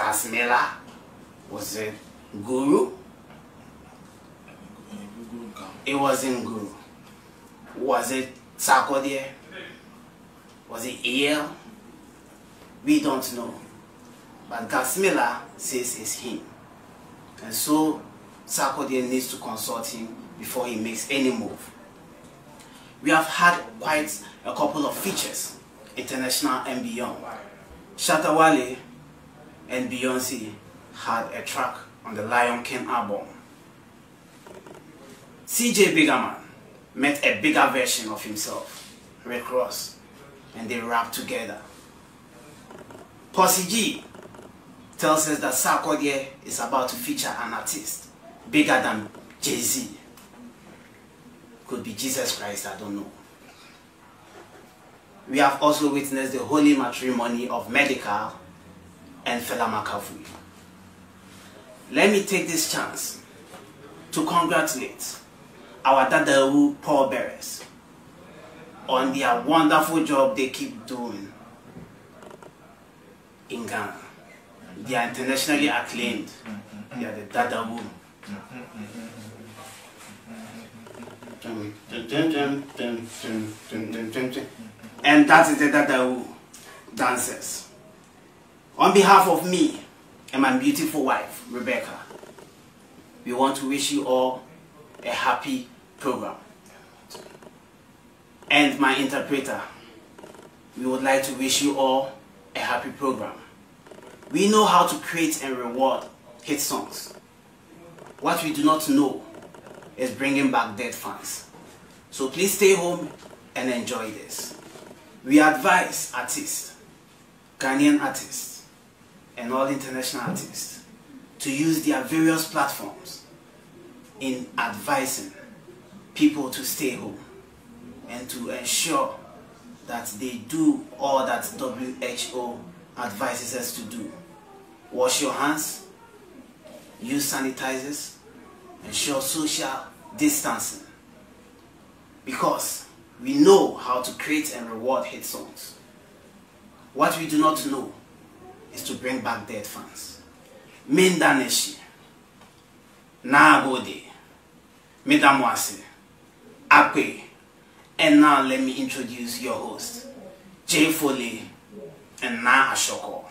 Gasmilla was it Guru? It wasn't Guru. Was it Sarkodie? Was it EL? We don't know. But Gasmilla says it's him. And so Sarkodie needs to consult him before he makes any move. We have had quite a couple of features, international and beyond. Shatta Wale and Beyonce had a track on the Lion King album. CJ Biggerman met a bigger version of himself, Rick Ross, and they rapped together. Posse G tells us that Sarkodie is about to feature an artist bigger than Jay-Z. Could be Jesus Christ, I don't know. We have also witnessed the holy matrimony of Medikal and Fella Makafui. Let me take this chance to congratulate our Dadawu Pallbearers on their wonderful job they keep doing in Ghana. They are internationally acclaimed. They are the Dadawu. And that is the Dadawu dancers. On behalf of me and my beautiful wife, Rebecca, we want to wish you all a happy program. And my interpreter, we would like to wish you all a happy program. We know how to create and reward hit songs. What we do not know is bringing back dead fans. So please stay home and enjoy this. We advise artists, Ghanaian artists, and all international artists to use their various platforms in advising people to stay home and to ensure that they do all that WHO advises us to do. Wash your hands, use sanitizers, ensure social distancing. Because we know how to create and reward hit songs. What we do not know is to bring back dead fans. Mindaneshi, Nagode, Midamwase, Akwe, and now let me introduce your host, Jay Foley and Naa Ashorkor.